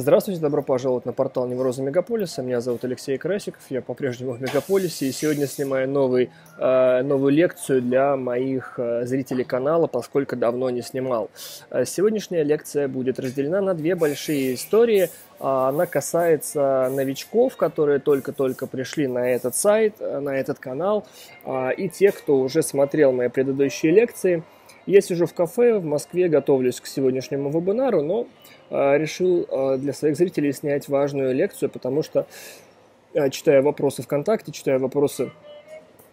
Здравствуйте, добро пожаловать на портал Невроза Мегаполиса. Меня зовут Алексей Красиков, я по-прежнему в Мегаполисе и сегодня снимаю новый, э, новую лекцию для моих э, зрителей канала, поскольку давно не снимал. Э, сегодняшняя лекция будет разделена на две большие истории. Э, она касается новичков, которые только-только пришли на этот сайт, э, на этот канал, э, и тех, кто уже смотрел мои предыдущие лекции. Я сижу в кафе в Москве, готовлюсь к сегодняшнему вебинару, но решил э, для своих зрителей снять важную лекцию, потому что, э, читая вопросы ВКонтакте, читая вопросы,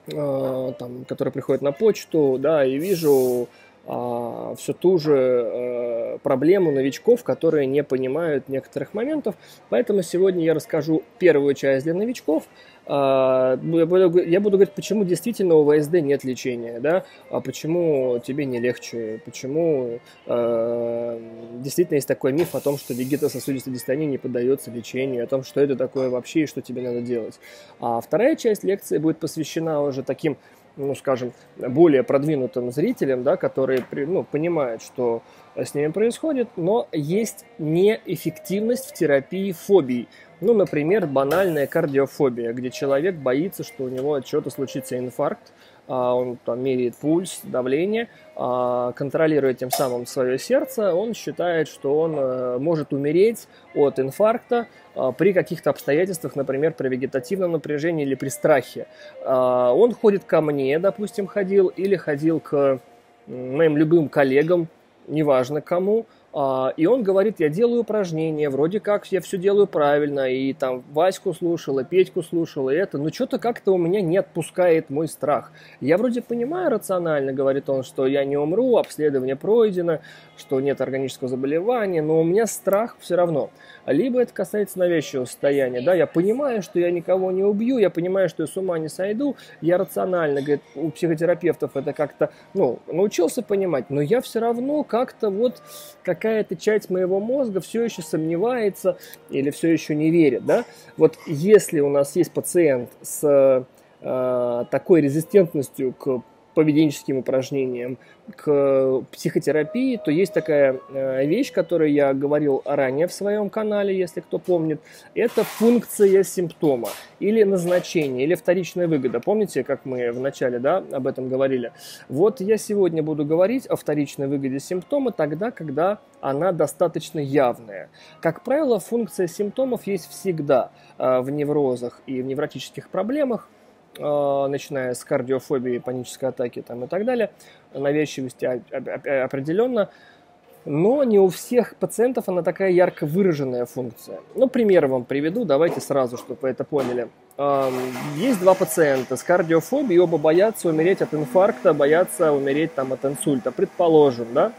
там, которые приходят на почту, да, и вижу а, все ту же проблему новичков, которые не понимают некоторых моментов. Поэтому сегодня я расскажу первую часть для новичков, я буду, я буду говорить, почему действительно у ВСД нет лечения, да, а почему тебе не легче, почему э, действительно есть такой миф о том, что вегетососудистая дистония не поддается лечению, о том, что это такое вообще и что тебе надо делать. А вторая часть лекции будет посвящена уже таким ну, скажем, более продвинутым зрителям, да, которые ну, понимают, что с ними происходит, но есть неэффективность в терапии фобий. Ну, например, банальная кардиофобия, где человек боится, что у него от чего-то случится инфаркт, он там меряет пульс, давление, а, контролирует тем самым свое сердце, он считает, что он э, может умереть от инфаркта а, при каких-то обстоятельствах, например, при вегетативном напряжении или при страхе. Он ходит ко мне, допустим, ходил, или ходил к моим любым коллегам, неважно кому, а, и он говорит, я делаю упражнения, вроде как я все делаю правильно, и там Ваську слушал, и Петьку слушал, и это, но что-то как-то у меня не отпускает мой страх. Я вроде понимаю рационально, говорит он, что я не умру, обследование пройдено, что нет органического заболевания, но у меня страх все равно. Либо это касается навязчивого состояния, да, я понимаю, что я никого не убью, я понимаю, что я с ума не сойду, я рационально, говорит, у психотерапевтов это как-то, ну, научился понимать, но я все равно как-то вот какая какая-то часть моего мозга все еще сомневается или все еще не верит. Да? Вот если у нас есть пациент с э, такой резистентностью к поведенческим упражнениям, к психотерапии, то есть такая э, вещь, которую я говорил ранее в своем канале, если кто помнит, это функция симптома или назначение, или вторичная выгода. Помните, как мы в начале да, об этом говорили? Вот я сегодня буду говорить о вторичной выгоде симптома тогда, когда она достаточно явная. Как правило, функция симптомов есть всегда э, в неврозах и в невротических проблемах, Э, начиная с кардиофобии, панической атаки там, и так далее, навязчивости определенно, но не у всех пациентов она такая ярко выраженная функция. Ну, пример вам приведу, давайте сразу, чтобы вы это поняли. Есть два пациента с кардиофобией, оба боятся умереть от инфаркта, боятся умереть там, от инсульта, предположим, да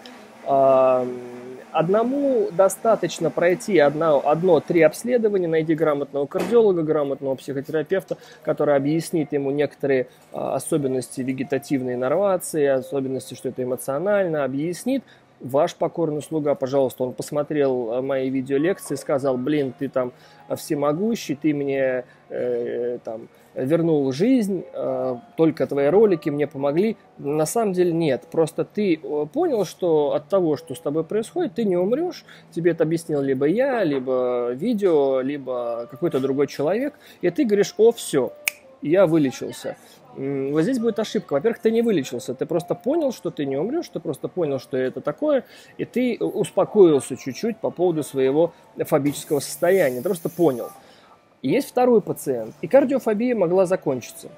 Одному достаточно пройти одно, одно-три обследования, найти грамотного кардиолога, грамотного психотерапевта, который объяснит ему некоторые а, особенности вегетативной иннервации, особенности, что это эмоционально, объяснит, ваш покорный слуга, пожалуйста, он посмотрел э, мои видеолекции, сказал, блин, ты там всемогущий, ты мне э, там вернул жизнь, э, только твои ролики мне помогли. На самом деле нет, просто ты э, понял, что от того, что с тобой происходит, ты не умрешь, тебе это объяснил либо я, либо видео, либо какой-то другой человек, и ты говоришь, о, все, я вылечился вот здесь будет ошибка. Во-первых, ты не вылечился, ты просто понял, что ты не умрешь, ты просто понял, что это такое, и ты успокоился чуть-чуть по поводу своего фобического состояния, ты просто понял. Есть второй пациент, и кардиофобия могла закончиться.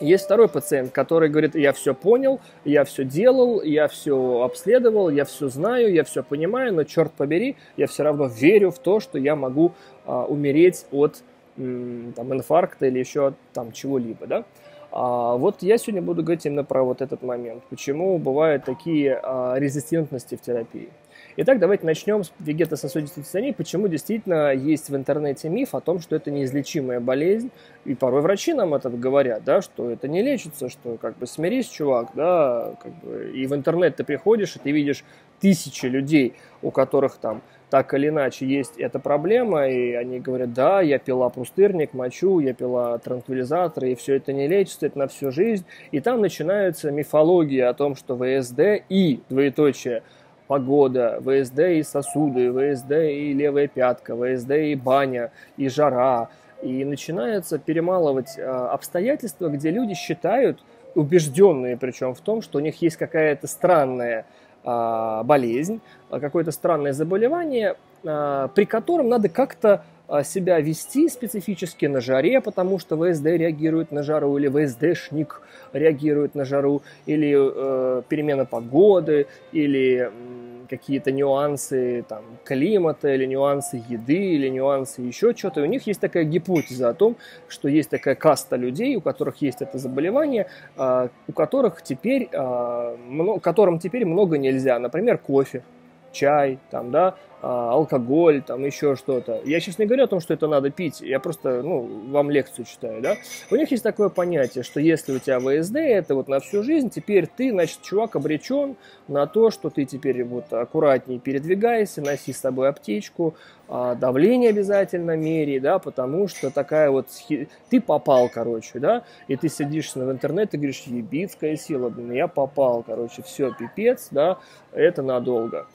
Есть второй пациент, который говорит, я все понял, я все делал, я все обследовал, я все знаю, я все понимаю, но черт побери, я все равно верю в то, что я могу а, умереть от м, там, инфаркта или еще там чего-либо, да. А, вот я сегодня буду говорить именно про вот этот момент, почему бывают такие а, резистентности в терапии. Итак, давайте начнем с вегетососудистой дистонии. Почему действительно есть в интернете миф о том, что это неизлечимая болезнь, и порой врачи нам это говорят, да, что это не лечится, что как бы смирись, чувак, да, как бы, и в интернет ты приходишь, и ты видишь тысячи людей, у которых там так или иначе есть эта проблема, и они говорят, да, я пила пустырник, мочу, я пила транквилизаторы, и все это не лечится, это на всю жизнь. И там начинается мифология о том, что ВСД и, двоеточие, погода, ВСД и сосуды, ВСД и левая пятка, ВСД и баня, и жара. И начинаются перемалывать а, обстоятельства, где люди считают, убежденные причем в том, что у них есть какая-то странная а, болезнь, какое-то странное заболевание, а, при котором надо как-то а, себя вести специфически на жаре, потому что ВСД реагирует на жару, или ВСДшник реагирует на жару, или э, перемена погоды, или какие-то нюансы там, климата, или нюансы еды, или нюансы еще что-то. И у них есть такая гипотеза о том, что есть такая каста людей, у которых есть это заболевание, э, у которых теперь, э, много, которым теперь много нельзя. Например, кофе чай, там, да, а, алкоголь, там еще что-то. Я сейчас не говорю о том, что это надо пить, я просто, ну, вам лекцию читаю, да. У них есть такое понятие, что если у тебя ВСД, это вот на всю жизнь, теперь ты, значит, чувак обречен на то, что ты теперь вот аккуратнее передвигайся, носи с собой аптечку, а, давление обязательно мери, да, потому что такая вот, ты попал, короче, да, и ты сидишь в интернете и говоришь, ебицкая сила, блин, я попал, короче, все, пипец, да, это надолго.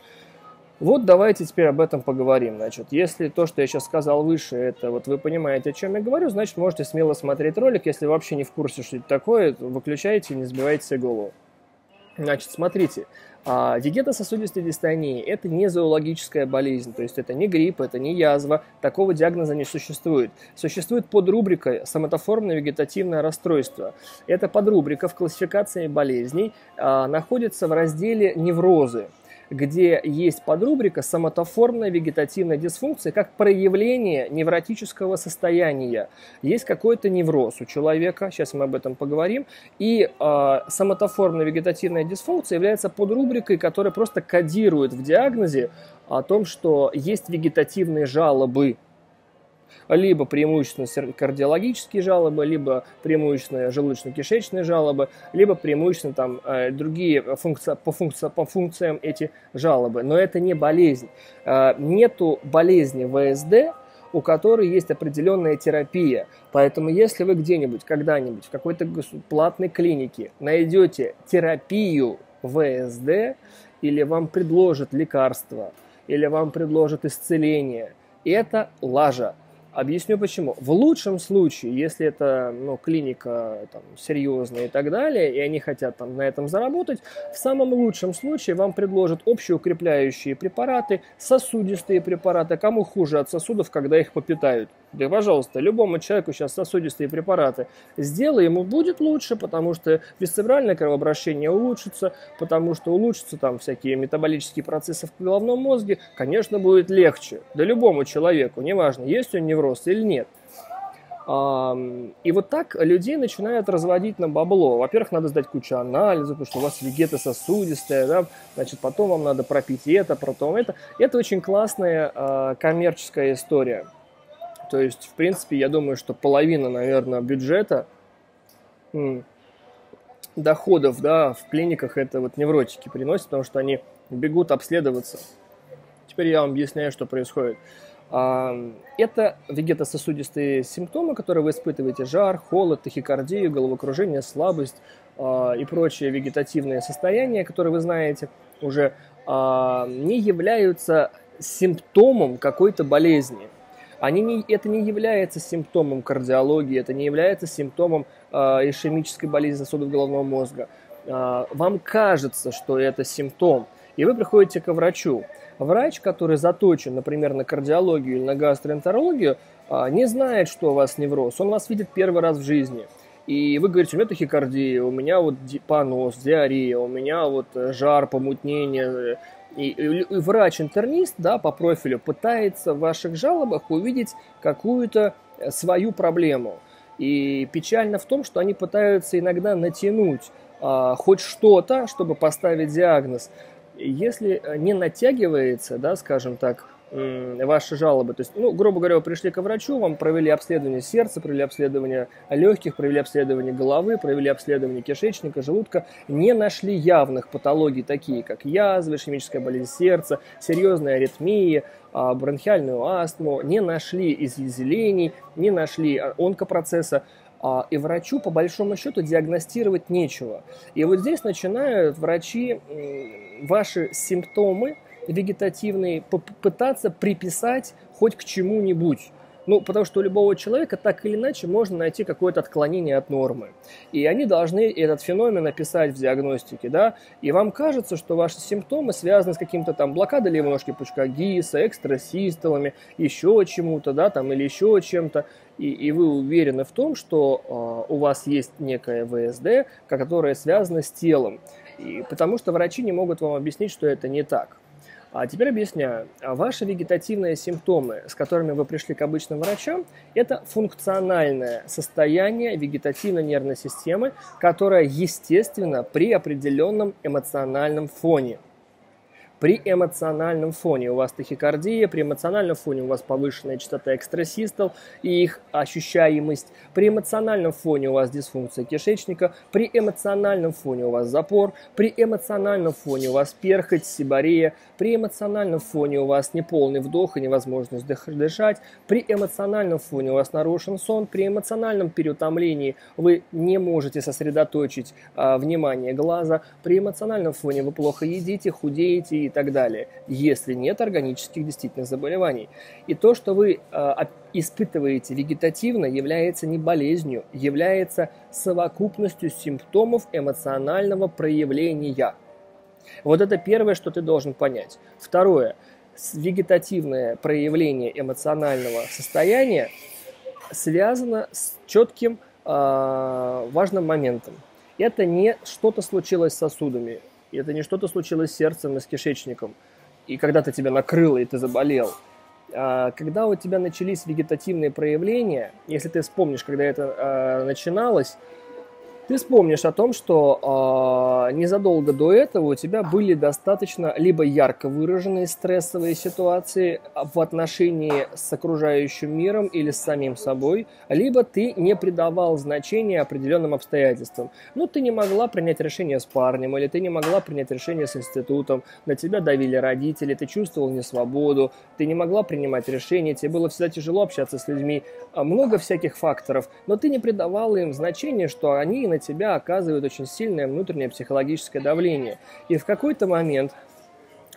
Вот давайте теперь об этом поговорим. Значит, если то, что я сейчас сказал выше, это вот вы понимаете, о чем я говорю, значит, можете смело смотреть ролик. Если вообще не в курсе, что это такое, выключайте не сбивайте себе голову. Значит, смотрите, а, вегетососудистая дистония – это не зоологическая болезнь, то есть это не грипп, это не язва, такого диагноза не существует. Существует подрубрика «соматоформное вегетативное расстройство». Эта подрубрика в классификации болезней а, находится в разделе «неврозы» где есть подрубрика «Соматоформная вегетативная дисфункция» как проявление невротического состояния. Есть какой-то невроз у человека, сейчас мы об этом поговорим, и э, соматоформная вегетативная дисфункция является подрубрикой, которая просто кодирует в диагнозе о том, что есть вегетативные жалобы либо преимущественно кардиологические жалобы, либо преимущественно желудочно-кишечные жалобы, либо преимущественно там э, другие функции, по, функции, по функциям эти жалобы. Но это не болезнь. Э, нету болезни ВСД, у которой есть определенная терапия. Поэтому если вы где-нибудь, когда-нибудь в какой-то платной клинике найдете терапию ВСД, или вам предложат лекарство, или вам предложат исцеление, это лажа. Объясню почему. В лучшем случае, если это ну, клиника там, серьезная и так далее, и они хотят там, на этом заработать, в самом лучшем случае вам предложат общеукрепляющие препараты, сосудистые препараты. Кому хуже от сосудов, когда их попитают? Да, пожалуйста, любому человеку сейчас сосудистые препараты сделай, ему будет лучше, потому что висцеральное кровообращение улучшится, потому что улучшатся там всякие метаболические процессы в головном мозге, конечно, будет легче. Да любому человеку, неважно, есть он невроз или нет. И вот так людей начинают разводить на бабло. Во-первых, надо сдать кучу анализов, потому что у вас вегета сосудистая, да, значит, потом вам надо пропить это, потом это. Это очень классная а, коммерческая история. То есть, в принципе, я думаю, что половина, наверное, бюджета доходов, да, в клиниках это вот невротики приносят, потому что они бегут обследоваться. Теперь я вам объясняю, что происходит. А, это вегетососудистые симптомы, которые вы испытываете. Жар, холод, тахикардию, головокружение, слабость а, и прочие вегетативные состояния, которые вы знаете уже, а, не являются симптомом какой-то болезни. Они не, это не является симптомом кардиологии, это не является симптомом э, ишемической болезни сосудов головного мозга. Вам кажется, что это симптом, и вы приходите к врачу. Врач, который заточен, например, на кардиологию или на гастроэнтерологию, э, не знает, что у вас невроз. Он вас видит первый раз в жизни. И вы говорите, у меня тахикардия, у меня вот понос, диарея, у меня вот жар, помутнение, и, и врач-интернист да, по профилю пытается в ваших жалобах увидеть какую-то э, свою проблему. И печально в том, что они пытаются иногда натянуть а, хоть что-то, чтобы поставить диагноз. Если э, не натягивается, да, скажем так, ваши жалобы. То есть, ну, грубо говоря, вы пришли к врачу, вам провели обследование сердца, провели обследование легких, провели обследование головы, провели обследование кишечника, желудка, не нашли явных патологий, такие как язва, ишемическая болезнь сердца, серьезная аритмия, а, бронхиальную астму, не нашли изъязвлений, не нашли онкопроцесса, а, и врачу по большому счету диагностировать нечего. И вот здесь начинают врачи ваши симптомы вегетативные пытаться приписать хоть к чему-нибудь. Ну, потому что у любого человека так или иначе можно найти какое-то отклонение от нормы. И они должны этот феномен описать в диагностике, да, и вам кажется, что ваши симптомы связаны с каким-то там блокадой левой ножки пучка ГИСа, экстрасистолами, еще чему-то, да, там, или еще чем-то, и, и вы уверены в том, что э, у вас есть некая ВСД, которая связана с телом. И, потому что врачи не могут вам объяснить, что это не так. А теперь объясняю. Ваши вегетативные симптомы, с которыми вы пришли к обычным врачам, это функциональное состояние вегетативной нервной системы, которое естественно при определенном эмоциональном фоне – при эмоциональном фоне. У вас тахикардия, при эмоциональном фоне у вас повышенная частота экстрасистол и их ощущаемость, при эмоциональном фоне у вас дисфункция кишечника, при эмоциональном фоне у вас запор, при эмоциональном фоне у вас перхоть, сибарея, при эмоциональном фоне у вас неполный вдох и невозможность дышать, при эмоциональном фоне у вас нарушен сон, при эмоциональном переутомлении вы не можете сосредоточить а, внимание глаза, при эмоциональном фоне вы плохо едите, худеете и так далее, если нет органических действительно заболеваний. И то, что вы э, испытываете вегетативно, является не болезнью, является совокупностью симптомов эмоционального проявления. Вот это первое, что ты должен понять. Второе. Вегетативное проявление эмоционального состояния связано с четким э, важным моментом. Это не что-то случилось с сосудами, и это не что-то случилось с сердцем и с кишечником, и когда-то тебя накрыло, и ты заболел. А когда у тебя начались вегетативные проявления, если ты вспомнишь, когда это а, начиналось, ты вспомнишь о том, что э, незадолго до этого у тебя были достаточно либо ярко выраженные стрессовые ситуации в отношении с окружающим миром или с самим собой, либо ты не придавал значения определенным обстоятельствам. Ну, ты не могла принять решение с парнем, или ты не могла принять решение с институтом, на тебя давили родители, ты чувствовал несвободу, ты не могла принимать решения, тебе было всегда тяжело общаться с людьми, много всяких факторов, но ты не придавал им значения, что они на тебя оказывают очень сильное внутреннее психологическое давление. И в какой-то момент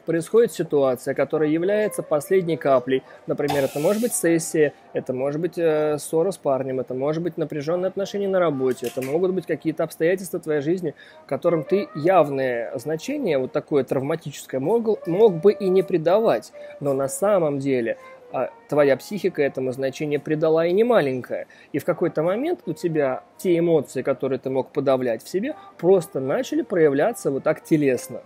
происходит ситуация, которая является последней каплей. Например, это может быть сессия, это может быть э, ссора с парнем, это может быть напряженные отношения на работе, это могут быть какие-то обстоятельства твоей жизни, которым ты явное значение, вот такое травматическое, мог, мог бы и не придавать. Но на самом деле а твоя психика этому значение придала и не маленькое. И в какой-то момент у тебя те эмоции, которые ты мог подавлять в себе, просто начали проявляться вот так телесно.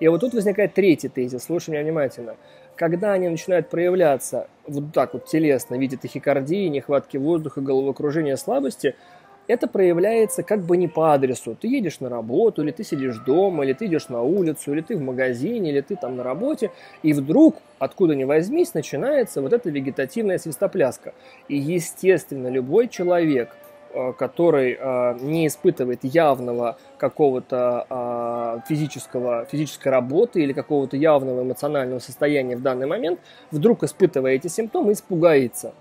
И вот тут возникает третий тезис, слушай меня внимательно. Когда они начинают проявляться вот так вот телесно в виде тахикардии, нехватки воздуха, головокружения, слабости – это проявляется как бы не по адресу. Ты едешь на работу, или ты сидишь дома, или ты идешь на улицу, или ты в магазине, или ты там на работе, и вдруг, откуда ни возьмись, начинается вот эта вегетативная свистопляска. И, естественно, любой человек, э, который э, не испытывает явного какого-то э, физического, физической работы или какого-то явного эмоционального состояния в данный момент, вдруг испытывая эти симптомы, испугается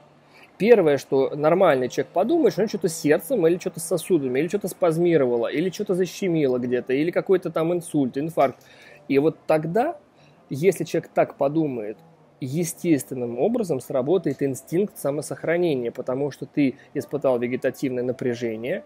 первое, что нормальный человек подумает, что он что-то сердцем или что-то сосудами, или что-то спазмировало, или что-то защемило где-то, или какой-то там инсульт, инфаркт. И вот тогда, если человек так подумает, естественным образом сработает инстинкт самосохранения, потому что ты испытал вегетативное напряжение,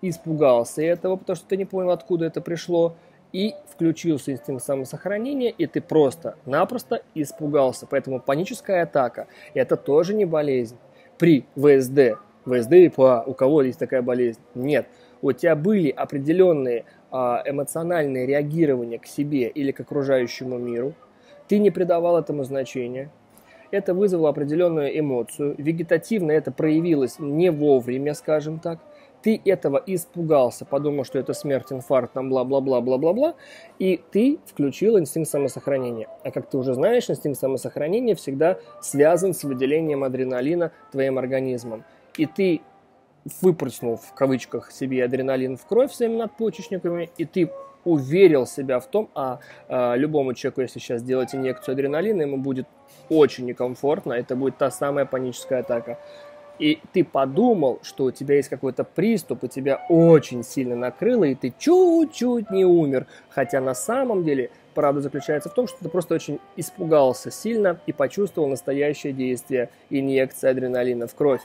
испугался этого, потому что ты не понял, откуда это пришло, и включился инстинкт самосохранения, и ты просто-напросто испугался. Поэтому паническая атака – это тоже не болезнь при ВСД, ВСД и ПА, у кого есть такая болезнь? Нет. У тебя были определенные а, эмоциональные реагирования к себе или к окружающему миру, ты не придавал этому значения, это вызвало определенную эмоцию, вегетативно это проявилось не вовремя, скажем так, ты этого испугался, подумал, что это смерть, инфаркт, там бла-бла-бла, бла-бла-бла, и ты включил инстинкт самосохранения. А как ты уже знаешь, инстинкт самосохранения всегда связан с выделением адреналина твоим организмом. И ты выпрыснул в кавычках себе адреналин в кровь своими надпочечниками, и ты уверил себя в том, а, а любому человеку, если сейчас сделать инъекцию адреналина, ему будет очень некомфортно, это будет та самая паническая атака. И ты подумал, что у тебя есть какой-то приступ, и тебя очень сильно накрыло, и ты чуть-чуть не умер. Хотя на самом деле правда заключается в том, что ты просто очень испугался сильно и почувствовал настоящее действие инъекции адреналина в кровь.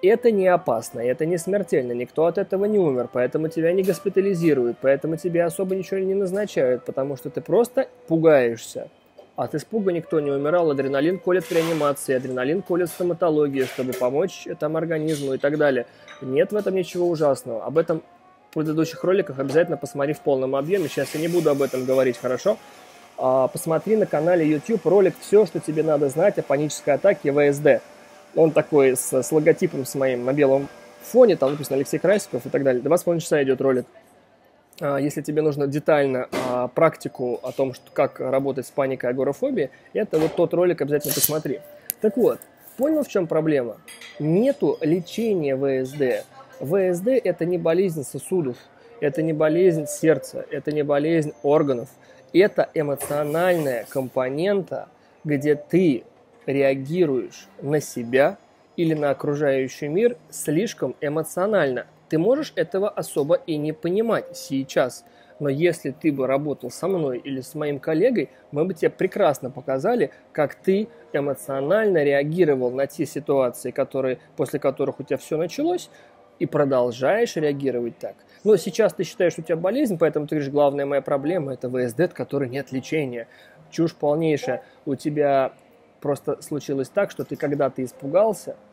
Это не опасно, это не смертельно, никто от этого не умер, поэтому тебя не госпитализируют, поэтому тебе особо ничего не назначают, потому что ты просто пугаешься. От испуга никто не умирал, адреналин колет в реанимации, адреналин колет в стоматологии, чтобы помочь там организму и так далее. Нет в этом ничего ужасного. Об этом в предыдущих роликах обязательно посмотри в полном объеме. Сейчас я не буду об этом говорить, хорошо? А, посмотри на канале YouTube ролик «Все, что тебе надо знать о панической атаке ВСД». Он такой с, с логотипом с моим на белом фоне, там написано Алексей Красиков и так далее. Два с половиной часа идет ролик. А, если тебе нужно детально а, практику о том, что, как работать с паникой и агорафобией, это вот тот ролик обязательно посмотри. Так вот, понял, в чем проблема? Нету лечения ВСД. ВСД – это не болезнь сосудов, это не болезнь сердца, это не болезнь органов. Это эмоциональная компонента, где ты реагируешь на себя или на окружающий мир слишком эмоционально – ты можешь этого особо и не понимать сейчас. Но если ты бы работал со мной или с моим коллегой, мы бы тебе прекрасно показали, как ты эмоционально реагировал на те ситуации, которые, после которых у тебя все началось, и продолжаешь реагировать так. Но сейчас ты считаешь, что у тебя болезнь, поэтому ты говоришь, главная моя проблема – это ВСД, от которой нет лечения. Чушь полнейшая. У тебя просто случилось так, что ты когда-то испугался –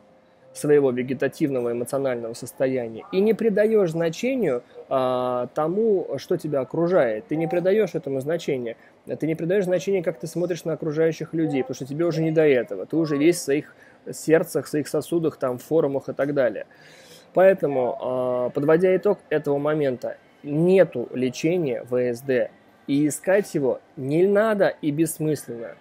своего вегетативного эмоционального состояния и не придаешь значению а, тому, что тебя окружает. Ты не придаешь этому значения. Ты не придаешь значения, как ты смотришь на окружающих людей, потому что тебе уже не до этого. Ты уже весь в своих сердцах, в своих сосудах, там, форумах и так далее. Поэтому, а, подводя итог этого момента, нету лечения ВСД. И искать его не надо и бессмысленно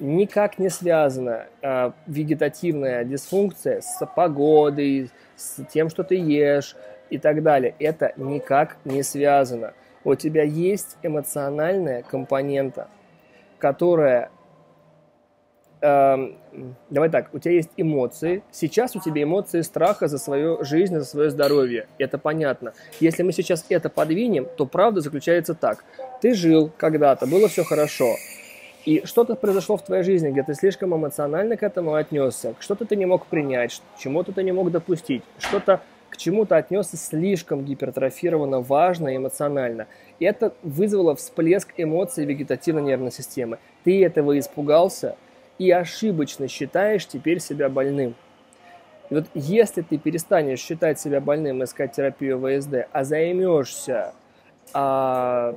никак не связана э, вегетативная дисфункция с погодой, с тем, что ты ешь и так далее. Это никак не связано. У тебя есть эмоциональная компонента, которая... Э, давай так, у тебя есть эмоции. Сейчас у тебя эмоции страха за свою жизнь, за свое здоровье. Это понятно. Если мы сейчас это подвинем, то правда заключается так. Ты жил когда-то, было все хорошо и что-то произошло в твоей жизни, где ты слишком эмоционально к этому отнесся, что-то ты не мог принять, чему-то ты не мог допустить, что-то к чему-то отнесся слишком гипертрофированно, важно эмоционально. И это вызвало всплеск эмоций вегетативной нервной системы. Ты этого испугался и ошибочно считаешь теперь себя больным. И вот если ты перестанешь считать себя больным, искать терапию ВСД, а займешься а,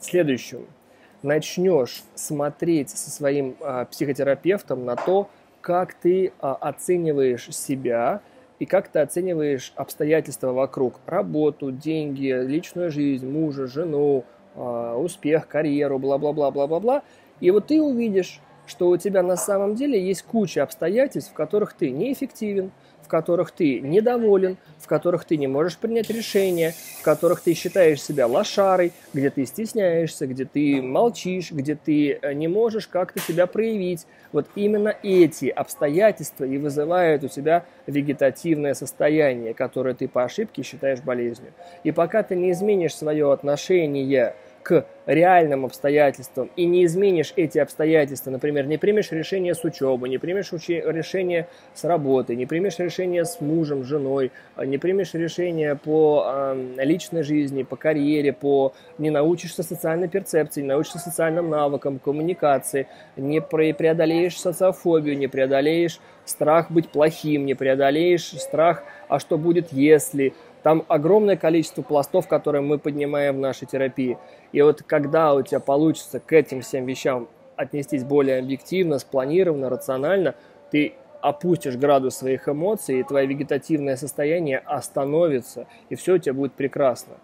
следующим – начнешь смотреть со своим а, психотерапевтом на то, как ты а, оцениваешь себя и как ты оцениваешь обстоятельства вокруг. Работу, деньги, личную жизнь, мужа, жену, а, успех, карьеру, бла-бла-бла-бла-бла-бла. И вот ты увидишь, что у тебя на самом деле есть куча обстоятельств, в которых ты неэффективен, которых ты недоволен, в которых ты не можешь принять решение, в которых ты считаешь себя лошарой, где ты стесняешься, где ты молчишь, где ты э, не можешь как-то себя проявить. Вот именно эти обстоятельства и вызывают у тебя вегетативное состояние, которое ты по ошибке считаешь болезнью. И пока ты не изменишь свое отношение к реальным обстоятельствам. И не изменишь эти обстоятельства, например, не примешь решение с учебы, не примешь решение с работы, не примешь решение с мужем, женой, а не примешь решение по э, личной жизни, по карьере, по не научишься социальной перцепции, не научишься социальным навыкам, коммуникации, не преодолеешь социофобию, не преодолеешь страх быть плохим, не преодолеешь страх, а что будет если, там огромное количество пластов, которые мы поднимаем в нашей терапии. И вот когда у тебя получится к этим всем вещам отнестись более объективно, спланированно, рационально, ты опустишь градус своих эмоций, и твое вегетативное состояние остановится, и все у тебя будет прекрасно.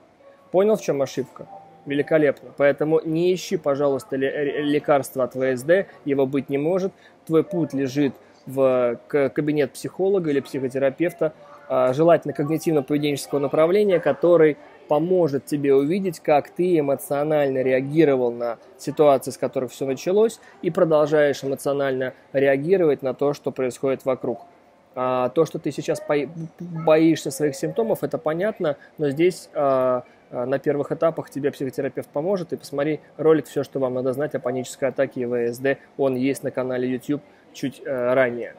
Понял, в чем ошибка? Великолепно. Поэтому не ищи, пожалуйста, лекарства от ВСД, его быть не может. Твой путь лежит в кабинет психолога или психотерапевта, желательно когнитивно-поведенческого направления, который поможет тебе увидеть, как ты эмоционально реагировал на ситуации, с которых все началось, и продолжаешь эмоционально реагировать на то, что происходит вокруг. А, то, что ты сейчас боишься своих симптомов, это понятно, но здесь а, а, на первых этапах тебе психотерапевт поможет. И посмотри ролик «Все, что вам надо знать о панической атаке и ВСД». Он есть на канале YouTube чуть э, ранее.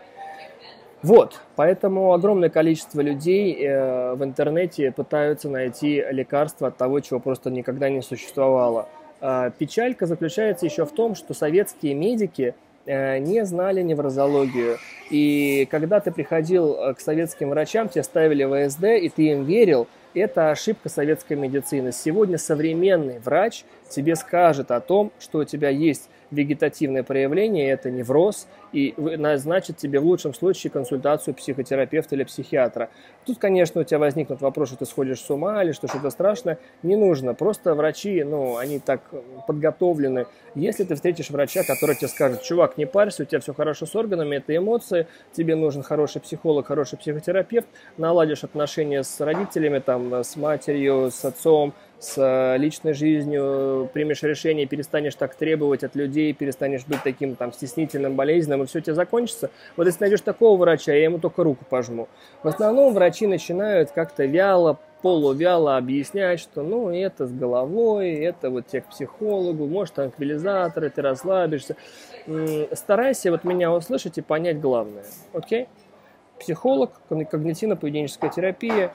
Вот, поэтому огромное количество людей э, в интернете пытаются найти лекарство от того, чего просто никогда не существовало. Э, печалька заключается еще в том, что советские медики э, не знали неврозологию. И когда ты приходил э, к советским врачам, тебе ставили ВСД, и ты им верил, это ошибка советской медицины. Сегодня современный врач тебе скажет о том, что у тебя есть вегетативное проявление, это невроз, и назначит тебе в лучшем случае консультацию психотерапевта или психиатра. Тут, конечно, у тебя возникнут вопросы, что ты сходишь с ума или что что-то страшное. Не нужно. Просто врачи, ну, они так подготовлены. Если ты встретишь врача, который тебе скажет, чувак, не парься, у тебя все хорошо с органами, это эмоции, тебе нужен хороший психолог, хороший психотерапевт, наладишь отношения с родителями, там, с матерью, с отцом, с э, личной жизнью, примешь решение, перестанешь так требовать от людей, перестанешь быть таким там стеснительным, болезненным, и все у тебя закончится. Вот если найдешь такого врача, я ему только руку пожму. В основном врачи начинают как-то вяло, полувяло объяснять, что ну это с головой, это вот тебе к психологу, может транквилизаторы, ты расслабишься. Старайся вот меня услышать и понять главное, окей? Психолог, когнитивно-поведенческая терапия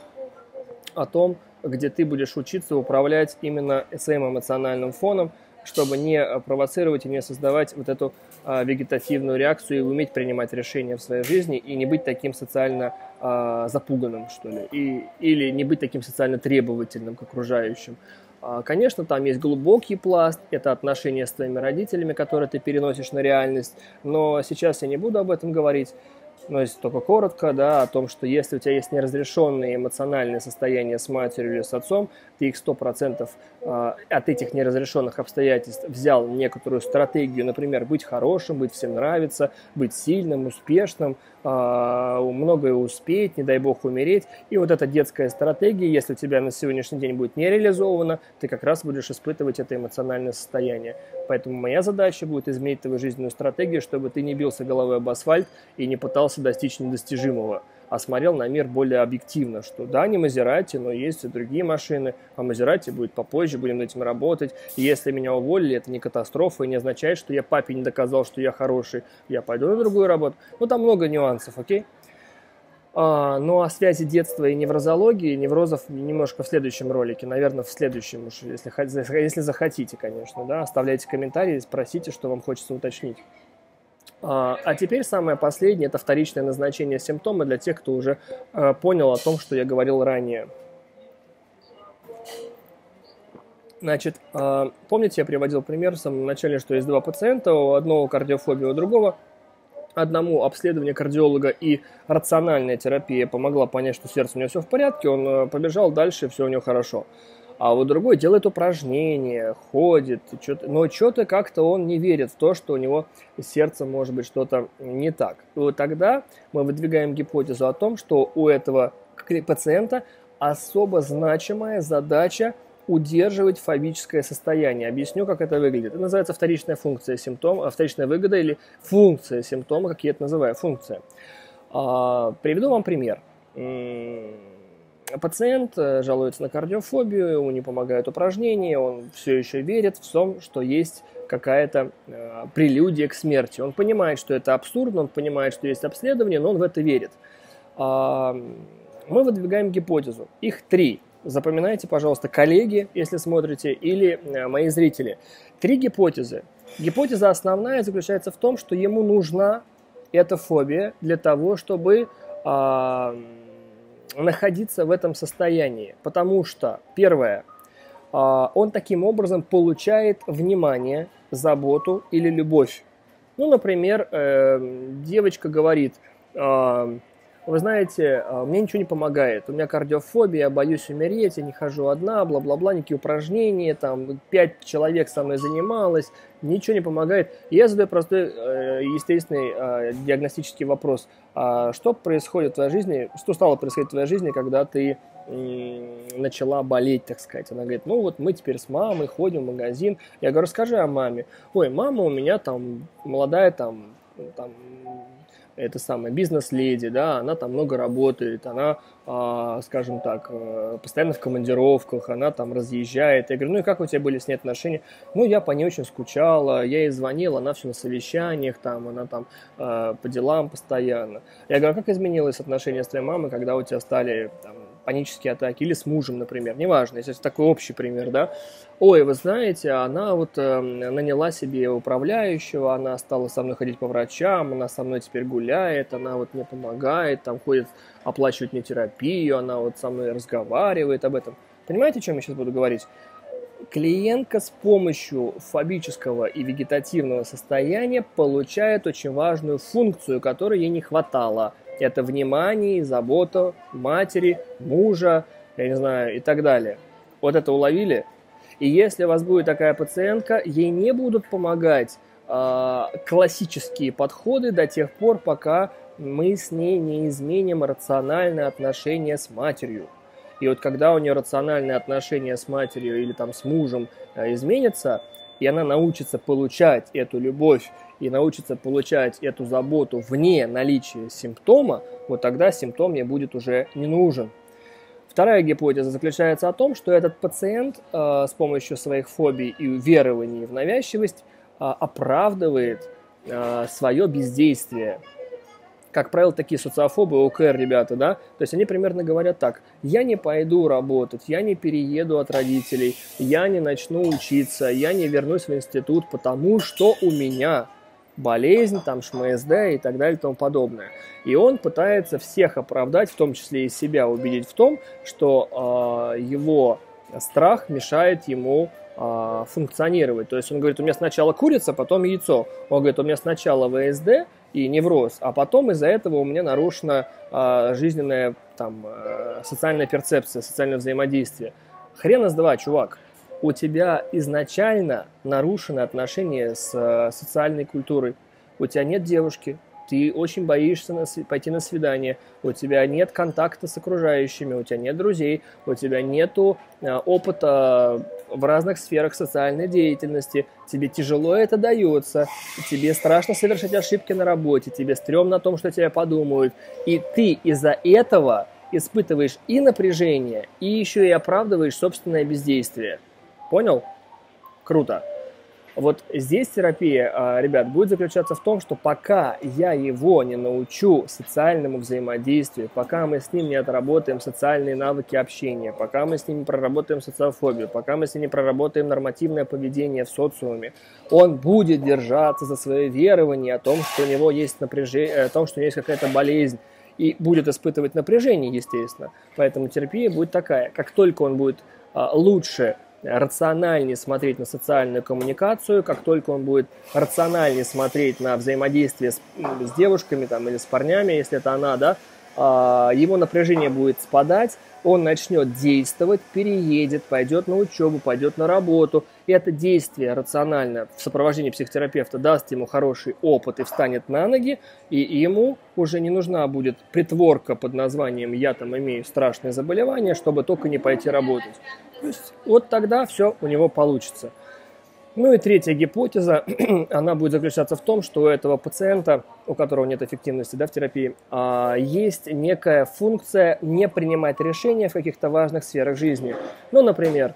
о том, где ты будешь учиться управлять именно своим эмоциональным фоном, чтобы не провоцировать и не создавать вот эту а, вегетативную реакцию и уметь принимать решения в своей жизни и не быть таким социально а, запуганным, что ли, и, или не быть таким социально требовательным к окружающим. А, конечно, там есть глубокий пласт, это отношения с твоими родителями, которые ты переносишь на реальность, но сейчас я не буду об этом говорить но если только коротко, да, о том, что если у тебя есть неразрешенные эмоциональные состояния с матерью или с отцом, ты их 100% а, от этих неразрешенных обстоятельств взял некоторую стратегию, например, быть хорошим, быть всем нравиться, быть сильным, успешным, а, многое успеть, не дай бог умереть. И вот эта детская стратегия, если у тебя на сегодняшний день будет не реализована, ты как раз будешь испытывать это эмоциональное состояние. Поэтому моя задача будет изменить твою жизненную стратегию, чтобы ты не бился головой об асфальт и не пытался достичь недостижимого а смотрел на мир более объективно, что да, не Мазерати, но есть и другие машины, а Мазерати будет попозже, будем над этим работать. И если меня уволили, это не катастрофа и не означает, что я папе не доказал, что я хороший, я пойду на другую работу. Ну, там много нюансов, окей? А, ну, о связи детства и неврозологии, неврозов немножко в следующем ролике, наверное, в следующем, уж, если, если захотите, конечно, да, оставляйте комментарии, спросите, что вам хочется уточнить. А, а теперь самое последнее – это вторичное назначение симптома для тех, кто уже э, понял о том, что я говорил ранее. Значит, а, помните, я приводил пример в самом начале, что есть два пациента, у одного кардиофобия, у другого. Одному обследование кардиолога и рациональная терапия помогла понять, что сердце у него все в порядке, он побежал дальше, все у него хорошо а вот другой делает упражнения, ходит, что-то, но что-то как-то он не верит в то, что у него с сердцем может быть что-то не так. И вот тогда мы выдвигаем гипотезу о том, что у этого пациента особо значимая задача удерживать фобическое состояние. Объясню, как это выглядит. Это называется вторичная функция симптома, вторичная выгода или функция симптома, как я это называю, функция. А, приведу вам пример пациент э, жалуется на кардиофобию, ему не помогают упражнения, он все еще верит в том, что есть какая-то э, прелюдия к смерти. Он понимает, что это абсурдно, он понимает, что есть обследование, но он в это верит. А, мы выдвигаем гипотезу. Их три. Запоминайте, пожалуйста, коллеги, если смотрите, или э, мои зрители. Три гипотезы. Гипотеза основная заключается в том, что ему нужна эта фобия для того, чтобы а, находиться в этом состоянии, потому что, первое, а, он таким образом получает внимание, заботу или любовь. Ну, например, э, девочка говорит, а, вы знаете, а, мне ничего не помогает, у меня кардиофобия, я боюсь умереть, я не хожу одна, бла-бла-бла, никакие упражнения, там, пять человек со мной занималось, ничего не помогает. И я задаю простой, э, естественный э, диагностический вопрос. А что происходит в твоей жизни, что стало происходить в твоей жизни, когда ты начала болеть, так сказать. Она говорит, ну вот мы теперь с мамой ходим в магазин. Я говорю, расскажи о маме. Ой, мама у меня там молодая там там, это самая бизнес-леди, да, она там много работает, она, а, скажем так, э, постоянно в командировках, она там разъезжает. Я говорю, ну и как у тебя были с ней отношения? Ну, я по ней очень скучала, я ей звонила, она все на совещаниях, там, она там э, по делам постоянно. Я говорю, а как изменилось отношение с твоей мамой, когда у тебя стали там, панические атаки, или с мужем, например, неважно, если это такой общий пример, да, ой, вы знаете, она вот э, наняла себе управляющего, она стала со мной ходить по врачам, она со мной теперь гуляет, она вот мне помогает, там ходит, оплачивает мне терапию, она вот со мной разговаривает об этом. Понимаете, о чем я сейчас буду говорить? Клиентка с помощью фобического и вегетативного состояния получает очень важную функцию, которой ей не хватало – это внимание забота матери, мужа, я не знаю, и так далее. Вот это уловили? И если у вас будет такая пациентка, ей не будут помогать э, классические подходы до тех пор, пока мы с ней не изменим рациональное отношение с матерью. И вот когда у нее рациональное отношение с матерью или там с мужем э, изменится, и она научится получать эту любовь и научится получать эту заботу вне наличия симптома, вот тогда симптом мне будет уже не нужен. Вторая гипотеза заключается о том, что этот пациент э, с помощью своих фобий и верований в навязчивость э, оправдывает э, свое бездействие. Как правило, такие социофобы, ОКР ребята, да, то есть они примерно говорят так, я не пойду работать, я не перееду от родителей, я не начну учиться, я не вернусь в институт, потому что у меня болезнь, там ШМСД и так далее и тому подобное. И он пытается всех оправдать, в том числе и себя убедить в том, что э, его страх мешает ему э, функционировать. То есть он говорит, у меня сначала курица, потом яйцо. Он говорит, у меня сначала ВСД и невроз, а потом из-за этого у меня нарушена э, жизненная там, э, социальная перцепция, социальное взаимодействие. Хрена с два, чувак у тебя изначально нарушены отношения с э, социальной культурой. У тебя нет девушки, ты очень боишься на, пойти на свидание, у тебя нет контакта с окружающими, у тебя нет друзей, у тебя нет э, опыта в разных сферах социальной деятельности, тебе тяжело это дается, тебе страшно совершать ошибки на работе, тебе стрёмно о том, что тебя подумают, и ты из-за этого испытываешь и напряжение, и еще и оправдываешь собственное бездействие. Понял? Круто. Вот здесь терапия, а, ребят, будет заключаться в том, что пока я его не научу социальному взаимодействию, пока мы с ним не отработаем социальные навыки общения, пока мы с ним не проработаем социофобию, пока мы с ним не проработаем нормативное поведение в социуме, он будет держаться за свое верование о том, что у него есть напряжение, о том, что у него есть какая-то болезнь, и будет испытывать напряжение, естественно. Поэтому терапия будет такая. Как только он будет а, лучше рациональнее смотреть на социальную коммуникацию, как только он будет рациональнее смотреть на взаимодействие с, с девушками там, или с парнями, если это она, да, а, его напряжение будет спадать, он начнет действовать, переедет, пойдет на учебу, пойдет на работу. И это действие рационально в сопровождении психотерапевта даст ему хороший опыт и встанет на ноги, и ему уже не нужна будет притворка под названием «я там имею страшное заболевание», чтобы только не пойти работать. То есть вот тогда все у него получится. Ну и третья гипотеза, она будет заключаться в том, что у этого пациента, у которого нет эффективности да, в терапии, а, есть некая функция не принимать решения в каких-то важных сферах жизни. Ну, например,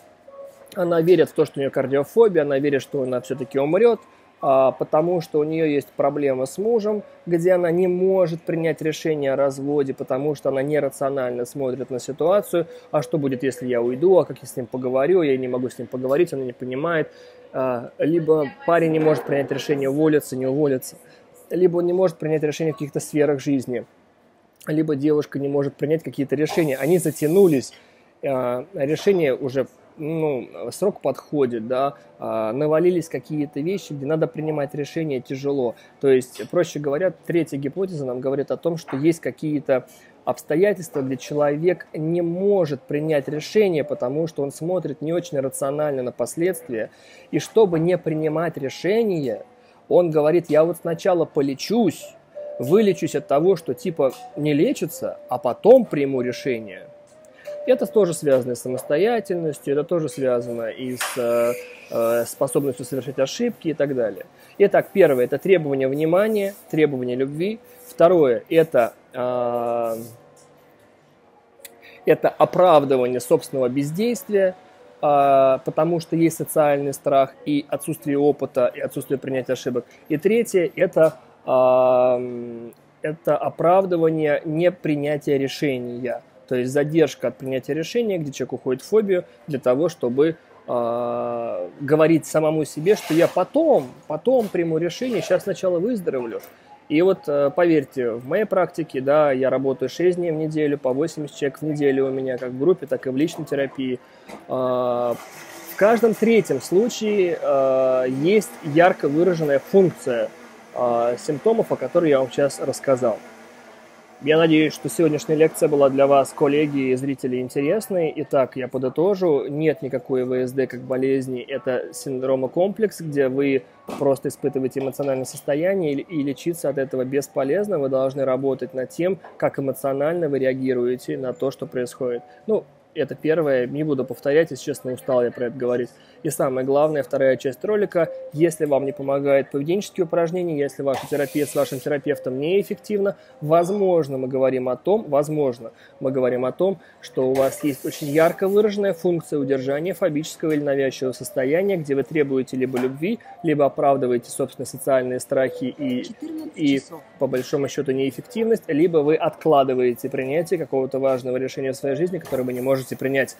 она верит в то, что у нее кардиофобия, она верит, что она все-таки умрет, потому что у нее есть проблема с мужем, где она не может принять решение о разводе, потому что она нерационально смотрит на ситуацию, а что будет, если я уйду, а как я с ним поговорю, я не могу с ним поговорить, она не понимает, а, либо парень не может принять решение уволиться, не уволиться, либо он не может принять решение в каких-то сферах жизни, либо девушка не может принять какие-то решения, они затянулись, а, решение уже ну, срок подходит, да, а, навалились какие-то вещи, где надо принимать решения тяжело. То есть, проще говоря, третья гипотеза нам говорит о том, что есть какие-то обстоятельства, где человек не может принять решение, потому что он смотрит не очень рационально на последствия. И чтобы не принимать решение, он говорит, я вот сначала полечусь, вылечусь от того, что типа не лечится, а потом приму решение – Это тоже связано с самостоятельностью, это тоже связано и с э, э, способностью совершить ошибки и так далее. Итак, первое – это требование внимания, требование любви. Второе – это, э, это оправдывание собственного бездействия, э, потому что есть социальный страх и отсутствие опыта, и отсутствие принятия ошибок. И третье – это, э, это оправдывание непринятия решения – то есть задержка от принятия решения, где человек уходит в фобию для того, чтобы э, говорить самому себе, что я потом, потом приму решение, сейчас сначала выздоровлю. И вот э, поверьте, в моей практике, да, я работаю 6 дней в неделю, по 80 человек в неделю у меня, как в группе, так и в личной терапии. Э, в каждом третьем случае э, есть ярко выраженная функция симптомов, о которой я вам сейчас рассказал. Я надеюсь, что сегодняшняя лекция была для вас, коллеги и зрители, интересной. Итак, я подытожу. Нет никакой ВСД как болезни. Это синдромокомплекс, где вы просто испытываете эмоциональное состояние и лечиться от этого бесполезно. Вы должны работать над тем, как эмоционально вы реагируете на то, что происходит. Ну, это первое, не буду повторять, если честно, устал я про это говорить. И самое главное, вторая часть ролика, если вам не помогают поведенческие упражнения, если ваша терапия с вашим терапевтом неэффективна, возможно, мы говорим о том, возможно, мы говорим о том, что у вас есть очень ярко выраженная функция удержания фобического или навязчивого состояния, где вы требуете либо любви, либо оправдываете собственные социальные страхи и, и по большому счету неэффективность, либо вы откладываете принятие какого-то важного решения в своей жизни, которое вы не можете принять.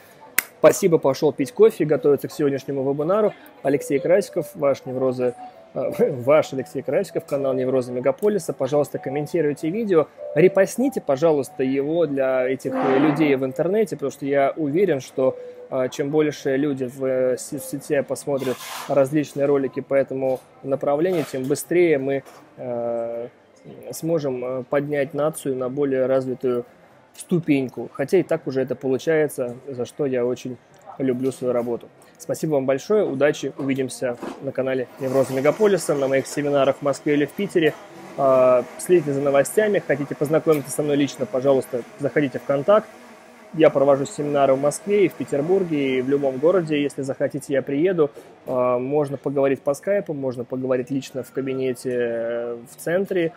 Спасибо, пошел пить кофе, готовиться к сегодняшнему вебинару. Алексей Красиков, ваш неврозы, э, ваш Алексей Красиков, канал Неврозы Мегаполиса. Пожалуйста, комментируйте видео, репостните, пожалуйста, его для этих людей в интернете, потому что я уверен, что э, чем больше люди в сети посмотрят различные ролики по этому направлению, тем быстрее мы э, сможем поднять нацию на более развитую ступеньку, хотя и так уже это получается, за что я очень люблю свою работу. Спасибо вам большое, удачи, увидимся на канале Невроза Мегаполиса, на моих семинарах в Москве или в Питере. А, следите за новостями, хотите познакомиться со мной лично, пожалуйста, заходите в контакт. Я провожу семинары в Москве и в Петербурге, и в любом городе. Если захотите, я приеду. А, можно поговорить по скайпу, можно поговорить лично в кабинете э, в центре.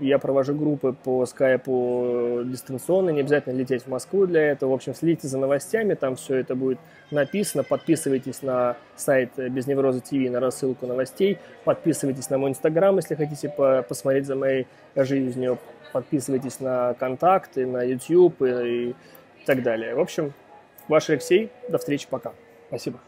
Я провожу группы по скайпу дистанционно, не обязательно лететь в Москву для этого. В общем, следите за новостями, там все это будет написано. Подписывайтесь на сайт Без Невроза ТВ на рассылку новостей. Подписывайтесь на мой инстаграм, если хотите посмотреть за моей жизнью. Подписывайтесь на контакты, на YouTube и, и так далее. В общем, ваш Алексей. До встречи, пока. Спасибо.